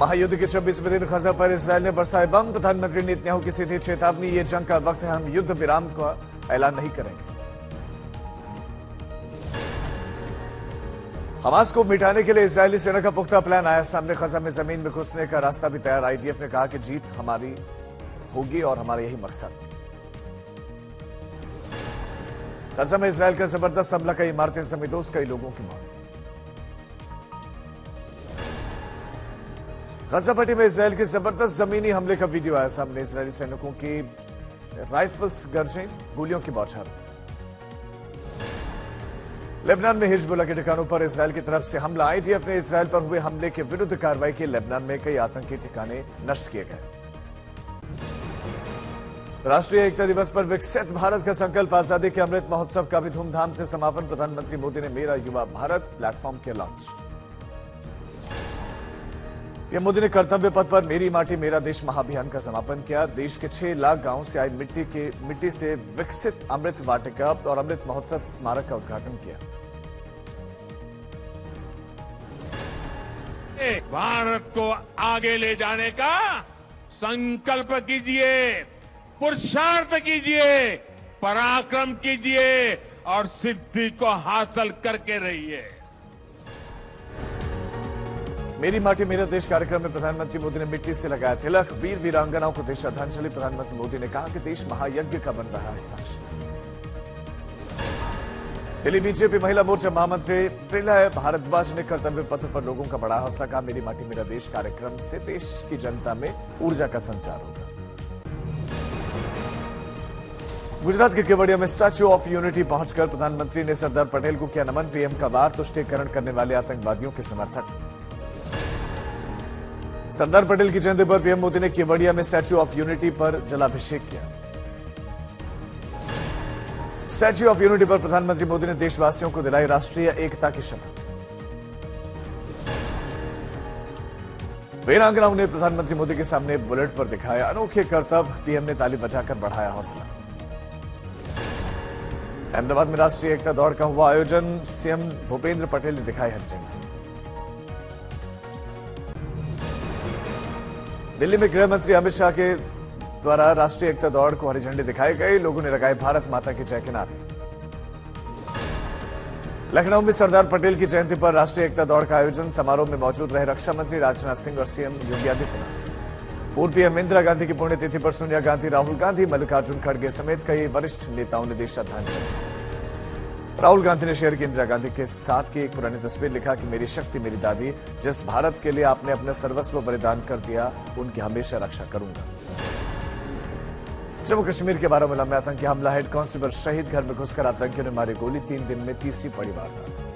महायुद्ध के छब्बीसवें दिन खजा पर इसराइल ने बरसाए बम। प्रधानमंत्री नेतन्याहू की सीधी चेतावनी, ये जंग का वक्त है, हम युद्ध विराम का ऐलान नहीं करेंगे। हमास को मिटाने के लिए इसराइली सेना का पुख्ता प्लान आया। सामने खजा में ज़मीन में घुसने का रास्ता भी तैयार। आईडीएफ ने कहा कि जीत हमारी होगी और हमारा यही मकसद। खजा में इसराइल का ज़बरदस्त हमला, कई इमारतें समेत कई लोगों की मौत। गजा पट्टी में इसराइल के ज़बरदस्त जमीनी हमले का वीडियो आया सामने इसराइली सैनिकों की राइफल्स गर्जें, गोलियों की बौछार। लेबनान में हिजबुल्ला के ठिकानों पर इसराइल की तरफ़ से हमला। आईटीएफ ने इसराइल पर हुए हमले के विरुद्ध कार्रवाई की। लेबनान में कई आतंकी ठिकाने नष्ट किए गए। राष्ट्रीय एकता दिवस पर विकसित भारत का संकल्प। आज़ादी के अमृत महोत्सव का भी धूमधाम से समापन। प्रधानमंत्री मोदी ने मेरा युवा भारत प्लेटफॉर्म किया लॉन्च। पीएम मोदी ने कर्तव्य पथ पर मेरी माटी, मेरा देश महाअभियान का समापन किया। देश के छह लाख गाँवों से आई मिट्टी के, मिट्टी से विकसित अमृत वाटिका और अमृत महोत्सव स्मारक का उद्घाटन किया। भारत को आगे ले जाने का संकल्प कीजिए, पुरुषार्थ कीजिए, पराक्रम कीजिए और सिद्धि को हासिल करके रहिए। मेरी माटी, मेरा देश कार्यक्रम में प्रधानमंत्री मोदी ने मिट्टी से लगाया तिलक। वीर वीरांगनाओं को देश श्रद्धांजलि। प्रधानमंत्री मोदी ने कहा कि देश महायज्ञ का बन रहा है साक्षी दिल्ली बीजेपी महिला मोर्चा महामंत्री प्रिलय भारद्वाज ने कर्तव्य पथ पर लोगों का बड़ा हौसला कहा। मेरी माटी, मेरा देश कार्यक्रम से देश की जनता में ऊर्जा का संचार होगा। गुजरात के केवड़िया में स्टैच्यू ऑफ़ यूनिटी पहुंचकर प्रधानमंत्री ने सरदार पटेल को किया नमन। पीएम का वार तुष्टिकरण करने वाले आतंकवादियों के समर्थक। सरदार पटेल की जयंती पर पीएम मोदी ने केवड़िया में स्टैच्यू ऑफ़ यूनिटी पर जलाभिषेक किया। स्टैच्यू ऑफ़ यूनिटी पर प्रधानमंत्री मोदी ने देशवासियों को दिलाई राष्ट्रीय एकता की शपथ। वीरांगनाओं ने प्रधानमंत्री मोदी के सामने बुलेट पर दिखाया अनोखे करतब, पीएम ने ताली बजाकर बढ़ाया हौसला। अहमदाबाद में राष्ट्रीय एकता दौड़ का हुआ आयोजन, सीएम भूपेंद्र पटेल ने दिखाई हर झंडी दिल्ली में गृह मंत्री अमित शाह के द्वारा राष्ट्रीय एकता दौड़ को हरी झंडी दिखाई गई। लोगों ने लगाए भारत माता के जय के नारे लखनऊ में सरदार पटेल की जयंती पर राष्ट्रीय एकता दौड़ का आयोजन समारोह में मौजूद रहे रक्षा मंत्री राजनाथ सिंह और सीएम योगी आदित्यनाथ। पूर्व पीएम इंदिरा गांधी की पुण्यतिथि पर सोनिया गांधी, राहुल गांधी, मल्लिकार्जुन खड़गे समेत कई वरिष्ठ नेताओं ने दी श्रद्धांजलि राहुल गांधी ने शेयर की इंदिरा गांधी के साथ की एक पुरानी तस्वीर, लिखा कि मेरी शक्ति, मेरी दादी, जिस भारत के लिए आपने अपना सर्वस्व बलिदान कर दिया, उनकी हमेशा रक्षा करूँगा। जम्मू कश्मीर के बारामूला में आतंकी हमला, हेड कांस्टेबल शहीद घर में घुसकर आतंकियों ने मारी गोली, तीन दिन में तीसरी बड़ी वारदात।